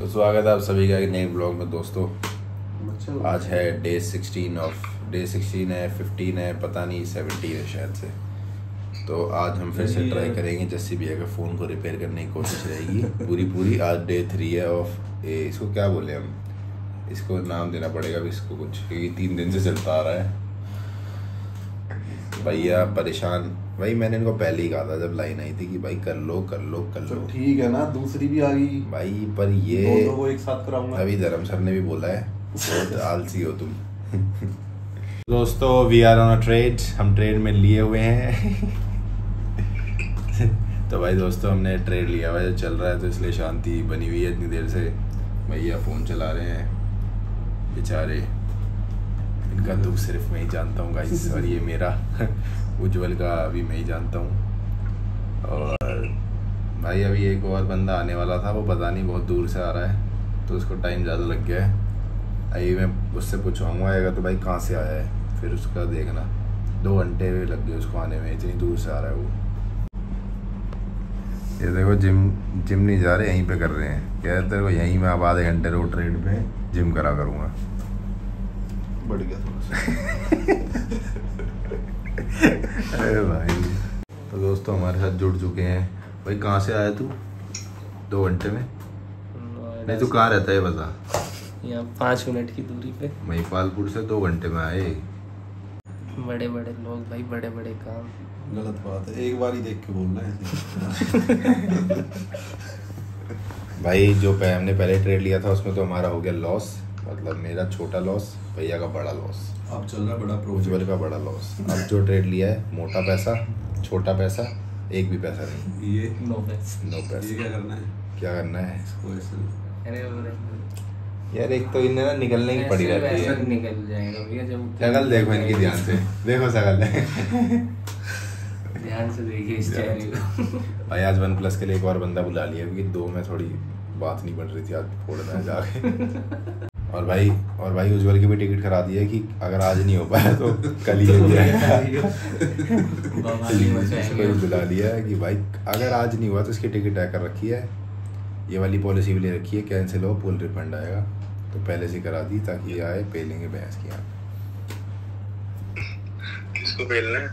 तो स्वागत है आप सभी का एक नए ब्लॉग में दोस्तों। आज है डे 16 ऑफ़ डे 16 है 15 है पता नहीं 17 है शायद से। तो आज हम फिर से ट्राई करेंगे जस्सी भैया के फ़ोन को रिपेयर करने की कोशिश रहेगी। पूरी पूरी। आज डे थ्री है ऑफ़ ए इसको क्या बोले हम? इसको नाम देना पड़ेगा अभी इसको कुछ क्योंकि तीन दिन से चलता आ रहा है। भैया परेशान। भाई मैंने इनको पहले ही कहा था जब लाइन आई थी कि भाई कर लो कर लो कर लो। ठीक है ना दूसरी भी आ गई। भाई पर ये दोनों को एक साथ कराऊँगा। अभी धर्म सर ने भी बोला है बहुत आलसी हो तुम। दोस्तों we are on a trade हम ट्रेड में लिए हुए हैं। तो भाई दोस्तों हमने ट्रेड लिया हुआ है चल रहा है तो इसलिए शांति बनी हुई है इतनी देर से। भैया फ़ोन चला रहे हैं बेचारे। इनका दुख सिर्फ़ मैं ही जानता हूँ गाइस और ये मेरा, उज्जवल का अभी मैं ही जानता हूँ। और भाई, अभी एक और बंदा आने वाला था, वो पता नहीं बहुत दूर से आ रहा है तो उसको टाइम ज़्यादा लग गया है। अभी मैं उससे पूछवाऊँगा, आएगा तो भाई कहाँ से आया है? फिर उसका देखना। दो घंटे लग गए उसको आने में, इतनी दूर से आ रहा है वो। ये देखो, जिम जिम नहीं जा रहे, यहीं पे कर रहे हैं। कह रहे तेरे को यहीं मैं अब आधे घंटे रोड ट्रेड पे जिम करा करूँगा। बढ़ गया थोड़ा अरे भाई। तो दोस्तों हमारे साथ जुड़ चुके हैं। भाई कहाँ से आया तू? दो घंटे में? नहीं तू कहाँ रहता है बता। यहाँ पाँच मिनट की दूरी पे। महिपालपुर से दो घंटे में आए। बड़े बड़े लोग भाई बड़े बड़े काम। गलत बात है। एक बार ही देख के बोलना है। भाई जो पे हमने पहले ट्रेड लिया था उसमें तो हमारा हो गया लॉस मतलब मेरा छोटा लॉस भैया का बड़ा लॉस अब चल रहा बड़ा प्रोजेक्ट का बड़ा लॉस अब जो ट्रेड लिया है मोटा पैसा छोटा पैसा एक भी पैसा नहीं। ये नो बस नो ये पैसा क्या करना है? क्या करना है? इसको ऐसे अरे यार एक तो इन्हें ना निकलने की पड़ी रहती है। निकल जाएगा भैया जब शकल देखो इनकी ध्यान से। देखो शकल ध्यान से देखिए इस चेहरे को। भाई आज वन प्लस के लिए एक और बंदा बुला लिया क्योंकि दो में थोड़ी बात नहीं बन रही थी आज फोड़ना है जाके। और भाई और भाई उज्जवल की भी टिकट करा दी है कि अगर आज नहीं हो पाया तो कल ही हो जाएगा। इसको भी बुला लिया है कि भाई अगर आज नहीं हुआ तो इसकी टिकट तय कर रखी है। ये वाली पॉलिसी भी ले रखी है कैंसिल हो फुल रिफंड आएगा। तो पहले से करा दी ताकि ये आए पे लेंगे भैंस की यहाँ किसको बेलना है?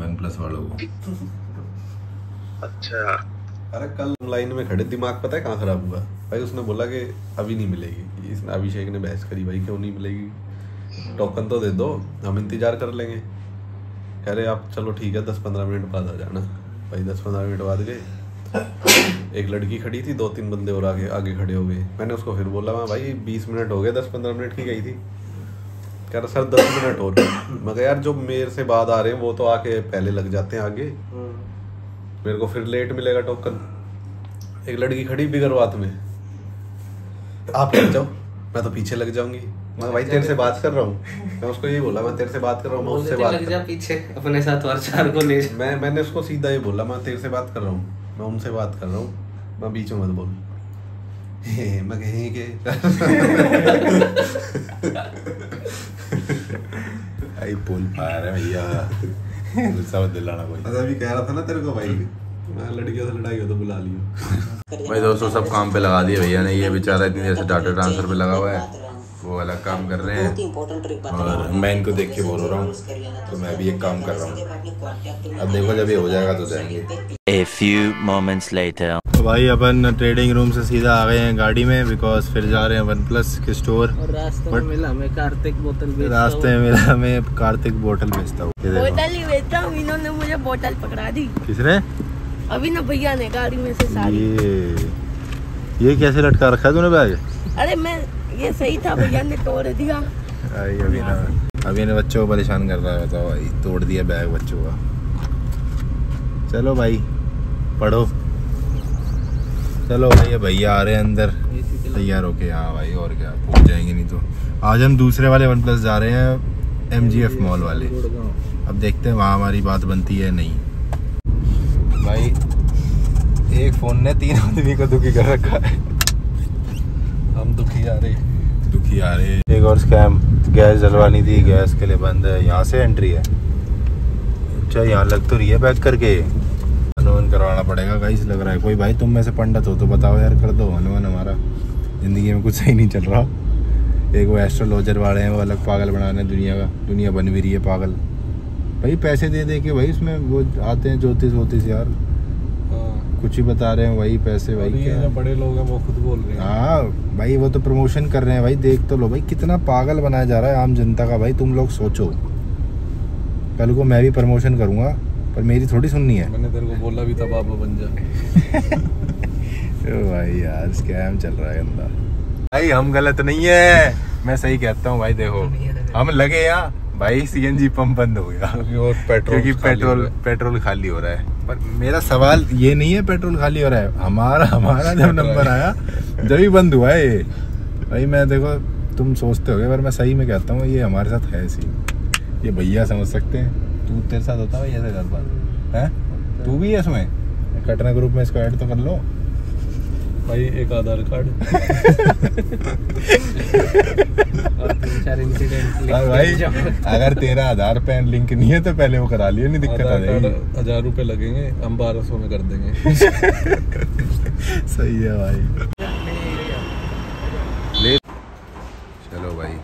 वन प्लस वालों को। अच्छा। अरे कल लाइन में खड़े, दिमाग पता है कहाँ खराब हुआ? भाई उसने बोला कि अभी नहीं मिलेगी। इसने अभिषेक ने बहस करी, भाई क्यों नहीं मिलेगी? टोकन तो दे दो, हम इंतज़ार कर लेंगे। कह रहे, आप चलो ठीक है दस पंद्रह मिनट बाद आ जाना। भाई दस पंद्रह मिनट बाद गए। एक लड़की खड़ी थी दो तीन बंदे और आगे आगे खड़े हो गए। मैंने उसको फिर बोला मैं भाई, बीस मिनट हो गए दस पंद्रह मिनट की गई थी। कह रहा, सर, दस मिनट और। मगर यार, जो मेरे से बाद आ रहे हैं, वो तो आके पहले लग जाते हैं आगे। मेरे को फिर लेट मिलेगा टोकन एक लड़की खड़ी बिगरवात में आप लग जाओ। मैं तो पीछे लग जाऊँगी। मैं भाई तेरे से बात कर रहा हूँ। मैं उसको यही बोला मैं तेरे से बात कर रहा हूँ मैं उससे बात लग जा पीछे अपने साथ और चार को ले मैं मैंने उसको सीधा ये बोला मैं तेरे से बात कर रहा हूँ। मैं उनसे बात कर रहा हूँ। मैं बीच में मत बोल। मैं कहीं के भाई पुल फायर है भैया। गुस्सा मत दिलाना कोई अरे अभी कह रहा था ना तेरे को भाई। मैं लड़कियों से लड़ाई हो तो बुला लियो। भाई दोस्तों सब काम पे लगा दिए भैया ने। ये बेचारा इतनी देर से डाटा ट्रांसफ़र पे लगा हुआ है। वो अलग काम कर रहे हैं। और मैं इनको देख के बोल रहा हूँ तो मैं भी एक काम कर रहा हूँ। अब देखो जब ये हो जाएगा तो जाएँगे। A few moments later. तो भाई अपन ट्रेडिंग रूम से सीधा आ गए हैं गाड़ी में बिकॉज़ फिर जा रहे हैं वन प्लस के स्टोर रास्ते में मिला हमें कार्तिक बोतल बेचता रास्ते में मेरा मैं कार्तिक बोतल बेचता हूँ बोतल ही बेचता हूँ इन्होंने मुझे बोतल पकड़ा दी। किसने अभी ना भैया ने गाड़ी में से सारी। ये ये कैसे लटका रखा है तूने बैग? अरे मैं ये सही था, भैया ने तोड़ दिया। अभी ना, अभी ने बच्चों को परेशान कर रहा है, बताओ भाई, तोड़ दिया बैग बच्चों का। चलो भाई, पढ़ो। चलो भाई भैया आ रहे हैं अंदर। तैयार होके हाँ भाई, और क्या पहुँच जाएँगे नहीं तो। आज हम दूसरे वाले वन प्लस जा रहे हैं एम जी एफ़ मॉल वाले। अब देखते हैं वहाँ हमारी बात बनती है नहीं। भाई, एक फ़ोन ने तीन आदमी को दुखी कर रखा है। दुखी आ रहे। दुखी आ रहे। एक और स्कैम गैस जलवानी थी गैस के लिए बंद है। यहाँ से एंट्री है। अच्छा यहाँ लग तो रही है पैक करके। हनुमान करवाना पड़ेगा गाइस लग रहा है कोई। भाई तुम में से पंडित हो तो बताओ यार कर दो। हनुमान हमारा ज़िंदगी में कुछ सही नहीं चल रहा। एक वो एस्ट्रोलॉजर वाले हैं वो अलग पागल बना रहे दुनिया का। दुनिया बन भी रही है पागल। भाई पैसे दे दे के भाई उसमें वो आते हैं ज्योतिष वोतिष यार। कुछ ही बता रहे हैं वही पैसे भाई क्या? जो बड़े लोग हैं वो खुद बोल रहे हैं। हाँ भाई वो तो प्रमोशन कर रहे हैं भाई देख तो लो भाई कितना पागल बनाया जा रहा है आम जनता का भाई तुम लोग सोचो। कल को मैं भी प्रमोशन करूँगा पर मेरी थोड़ी सुननी है। मैंने तेरे को बोला भी था बाबा बन जा। भाई यार स्कैम चल रहा है गंदा। भाई हम गलत नहीं है। मैं सही कहता हूँ भाई देखो हम लगे यहाँ भाई सीएनजी पंप बंद हो गया। पेट्रोल क्योंकि पेट्रोल पेट्रोल खाली हो रहा है। पर मेरा सवाल ये नहीं है पेट्रोल खाली हो रहा है। हमारा हमारा जब नंबर आया जब ही बंद हुआ है ये। भाई मैं देखो तुम सोचते होगे पर मैं सही में कहता हूँ ये हमारे साथ है सी ये भैया समझ सकते हैं। तू तेरे साथ होता भाई ऐसे गलत बात है। तू भी है इसमें? कटना ग्रुप में इसको ऐड तो कर लो। भाई एक आधार कार्ड। और इंसिडेंट हाँ भाई अगर तेरा आधार पैन लिंक नहीं है तो पहले वो करा लियो नहीं दिक्कत आ जाएगी। हज़ार रुपए लगेंगे हम बारह सौ में कर देंगे। सही है भाई। ले चलो भाई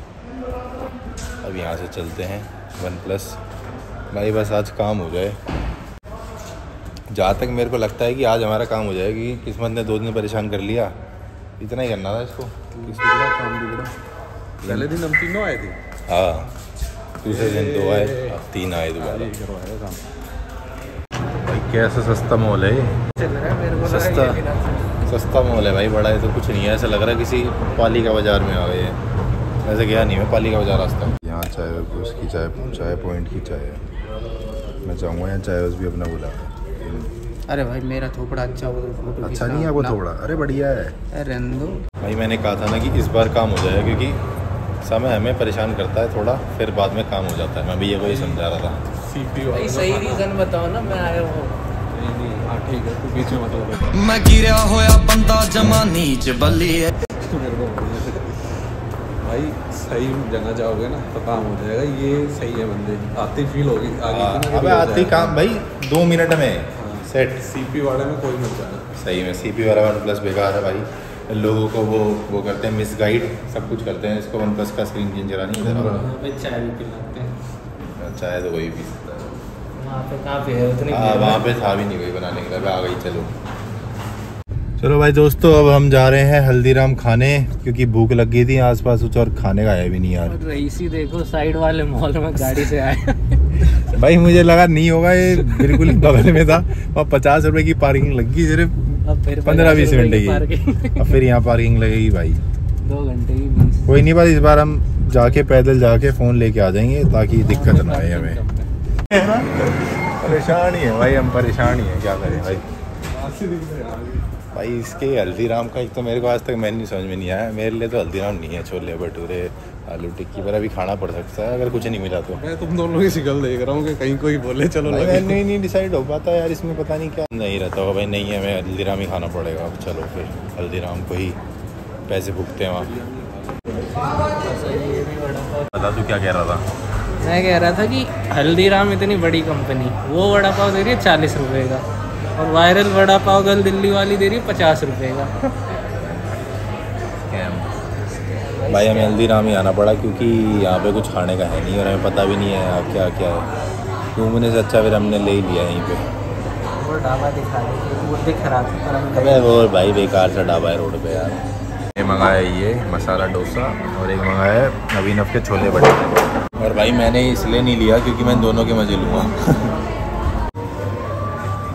अब यहाँ से चलते हैं वन प्लस। भाई बस आज काम हो जाए। जहाँ तक मेरे को लगता है कि आज हमारा काम हो जाएगा कि किस्मत ने दो दिन परेशान कर लिया। इतना ही करना था इसको। काम बिगड़ा पहले दिन हम तीनों आए थे। हाँ। दूसरे दिन दो आए अब तीन आए दोबारा। भाई कैसा सस्ता मॉल है ये? चल रहा है मेरे को लगा सस्ता। सस्ता मॉल है भाई बड़ा है तो कुछ नहीं है। ऐसा लग रहा है किसी पालिका बाज़ार में आ गए। हैं वैसे गया नहीं मैं पालिका बाज़ार रास्ता। यहाँ चाय उसकी चाय चाय पॉइंट की चाय है। मैं चाहूँगा यहाँ चाय भी अपना बुला। अरे भाई मेरा थोपड़ा अच्छा हो तो फ़ोटो अच्छा नहीं है वो थोपड़ा? अरे बढ़िया है। अरे दो भाई मैंने कहा था ना कि इस बार काम हो जाएगा क्योंकि समय हमें परेशान करता है थोड़ा फिर बाद में काम हो जाता है। मैं भी ये वही समझा रहा था। सही रीज़न बताओ ना मैं आया हूँ। हाँ, मैं गिरा होया बंदा जमानी है। भाई सही जगह जाओगे ना तो काम हो जाएगा। ये सही है बंदे आती फील होगी आगे हाँ, तो अबे आती काम भाई दो मिनट में। सेट सीपी वाले में कोई मत जाना। सही में सी पी वाला वन प्लस बेकार है भाई। लोगों को वो वो करते हैं मिस गाइड सब कुछ करते हैं इसको वन प्लस का स्क्रीन चेंज करा नहीं हाँ। चाय भी पिलाते हैं। चाहे तो वही पी सकता है। वहाँ पे काफ़ी है उतनी हाँ वहाँ पे था भी नहीं कोई बनाने के लिए आ गई चलो। चलो भाई दोस्तों अब हम जा रहे हैं हल्दीराम खाने क्योंकि भूख लग गई थी आसपास कुछ और खाने का है भी नहीं यार। रईसी देखो साइड वाले मॉल में गाड़ी से आए। भाई मुझे लगा नहीं होगा ये बिल्कुल बगल में था। और पचास रुपए की पार्किंग लग गई सिर्फ़। पंद्रह बीस 50 मिनट की की और फिर यहाँ पार्किंग लगेगी भाई। दो घंटे की कोई नहीं बात इस बार हम जाके पैदल जाके फ़ोन लेके आ जाएँगे ताकि दिक्कत ना आए हमें। परेशान ही है भाई हम परेशान ही है क्या करें भाई। भाई इसके हल्दीराम का एक तो मेरे को आज तक मेन्यू समझ में नहीं आया। मेरे लिए तो हल्दीराम नहीं है छोले भटूरे आलू टिक्की पर अभी खाना पड़ सकता है अगर कुछ नहीं मिला तो। मैं तुम दोनों की शिकल देख रहा हूँ कि कहीं कोई बोले चलो भाई लगे। मैं नहीं नहीं डिसाइड हो पाता यार इसमें पता नहीं क्या। नहीं रहता होगा भाई नहीं है हमें हल्दीराम ही खाना पड़ेगा। अब चलो फिर हल्दीराम को ही पैसे भुगते हैं वहाँ। बता तू क्या कह रहा था? मैं कह रहा था कि हल्दीराम इतनी बड़ी कंपनी वो वड़ा पाव दे रही है चालीस रुपए का। और वायरल वड़ा पाव गल दिल्ली वाली दे रही है पचास रुपए का। भाई हमें हल्दीराम ही आना पड़ा क्योंकि यहाँ पे कुछ खाने का है नहीं और हमें पता भी नहीं है यहाँ क्या क्या है। घूमने से अच्छा फिर हमने ले ही लिया यहीं पे। वो ढाबा दिखा रही थी वो दिख रहा था पर अबे वो भाई बेकार सा ढाबा है रोड पे यार। ये मंगाया ये मसाला डोसा और एक मंगाया है अभिनव के छोले भटूरे। और भाई मैंने इसलिए नहीं लिया क्योंकि मैं दोनों के मज़े लूँगा।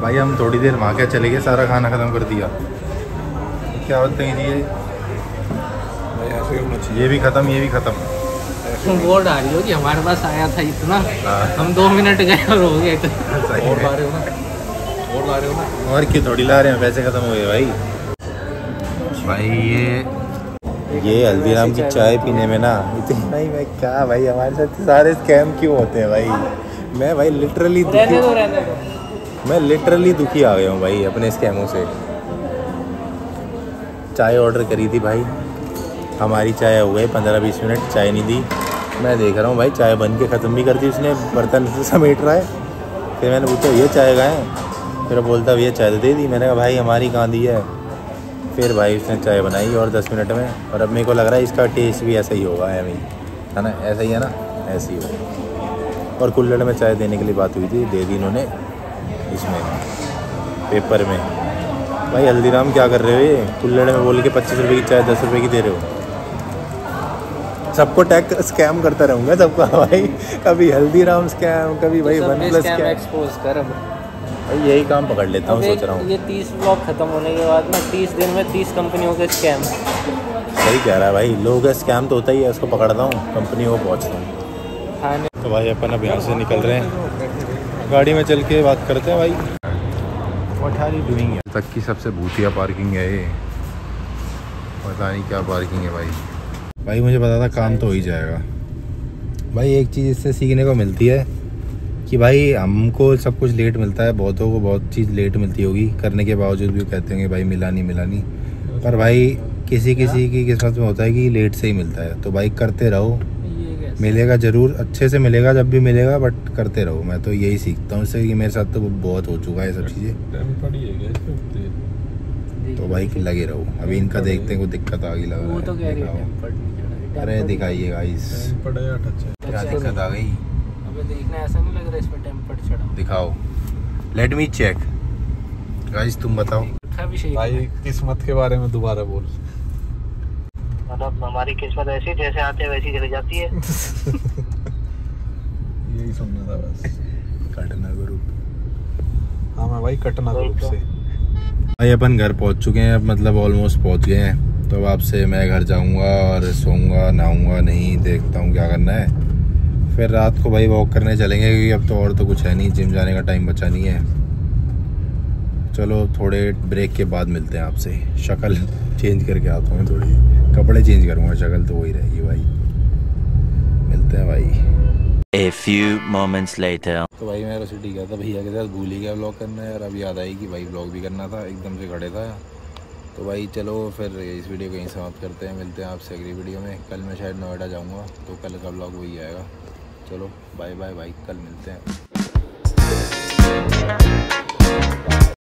भाई हम थोड़ी देर वहाँ क्या चले गए? सारा खाना ख़त्म कर दिया। क्या बोलते हैं ये? भाई ऐसे होना चाहिए। ये भी ख़त्म ये भी ख़त्म। वो डाली हो कि हमारे पास आया था इतना। हाँ। हम दो मिनट गए और हो गए। और ला रहे हो ना। और ला रहे हो ना। और क्यों थोड़ी ला रहे हैं? पैसे खत्म हो गए भाई। भाई ये ये हल्दीराम की चाय पीने में ना इतनी भाई मैं क्या भाई हमारे साथ सारे स्कैम क्यों होते हैं भाई? मैं भाई लिटरली रहने दो रहने दो। मैं लिटरली दुखी आ गया हूँ भाई अपने स्कैमों से। चाय ऑर्डर करी थी भाई। हमारी चाय हो गई पंद्रह बीस मिनट, चाय नहीं दी। मैं देख रहा हूँ भाई, चाय बन के ख़त्म भी कर दी उसने, बर्तन से समेट रहा है। फिर मैंने पूछा, ये चाय का फिर बोलता, भैया चाय तो दे दी। मैंने कहा, भाई हमारी कहाँ दी है? फिर भाई उसने चाय बनाई और दस मिनट में, और अब मेरे को लग रहा है इसका टेस्ट भी ऐसा ही होगा ही है ना? ऐसा ही है ना? ऐसे ही हो और कुल्लड़ में चाय देने के लिए बात हुई थी, दे दी इन्होंने। इसमें पेपर में। भाई हल्दीराम क्या कर रहे हो ये? कुल्लड़ में बोल के पच्चीस रुपये की चाय दस रुपये की दे रहे हो। सबको टैग स्कैम करता रहूँगा सबका भाई। कभी हल्दीराम स्कैम कभी भाई वन प्लस स्कैम एक्सपोज कर अब। भाई यही काम पकड़ लेता हूँ सोच रहा हूँ। ये तीस ब्लॉक खत्म होने के बाद ना तीस दिन में तीस कंपनियों के स्कैम सही कह रहा है भाई लोगों का स्कैम तो होता ही है उसको पकड़ता हूँ कंपनी को पहुँचता हूँ। खाने तो भाई अपन अब यहाँ से निकल रहे हैं। गाड़ी में चल के बात करते हैं भाई। What are you doing तक की सबसे भूतिया पार्किंग है ये। पता नहीं क्या पार्किंग है भाई। भाई मुझे पता था काम तो हो ही जाएगा। भाई एक चीज़ इससे सीखने को मिलती है कि भाई हमको सब कुछ लेट मिलता है। बहुतों को बहुत चीज़ लेट मिलती होगी। करने के बावजूद भी कहते होंगे भाई मिला नहीं मिला नहीं। पर भाई किसी किसी की किस्मत में होता है कि लेट से ही मिलता है। तो भाई करते रहो। मिलेगा ज़रूर अच्छे से मिलेगा जब भी मिलेगा बट करते रहो। मैं तो यही सीखता हूँ इससे कि मेरे साथ तो बहुत हो चुका है सब चीज़ें। तो भाई लगे रहो। अभी इनका देखते हैं कोई दिक्कत आ गई लग रहा है। तो कह रही है अरे दिखाइए गाइस क्या दिक्कत आ गई। देखना ऐसा नहीं लग रहा इस पर टेम्पर्ड चढ़ा। दिखाओ। लेट मी चेक गाइस तुम बताओ। भाई किस्मत के बारे में दोबारा बोल। मतलब हमारी किस्मत ऐसी जैसे आते हैं वैसी चली जाती है। यही सुनना था बस। कटना ग्रुप हाँ मैं भाई कटना ग्रुप से। भाई अपन घर पहुँच चुके हैं अब मतलब ऑलमोस्ट पहुँच गए हैं। तो अब आपसे मैं घर जाऊँगा और सोऊँगा नहाऊँगा नहीं देखता हूँ क्या करना है। फिर रात को भाई वॉक करने चलेंगे क्योंकि अब तो और तो कुछ है नहीं जिम जाने का टाइम बचा नहीं है। चलो थोड़े ब्रेक के बाद मिलते हैं आपसे। शक्ल चेंज करके आता हूँ थोड़ी। कपड़े चेंज करूँगा शक्ल तो वही रहेगी भाई। मिलते हैं भाई। A few moments later. तो भाई मैं सिटी गया था भैया के साथ भूल ही गया ब्लॉग करना है और अब याद आई कि भाई ब्लॉग भी करना था एकदम से खड़े था। तो भाई चलो फिर इस वीडियो को यहीं समाप्त करते हैं मिलते हैं आपसे अगली वीडियो में। कल मैं शायद नोएडा जाऊँगा तो कल का ब्लॉग वही आएगा। चलो बाय बाय भाई कल मिलते हैं।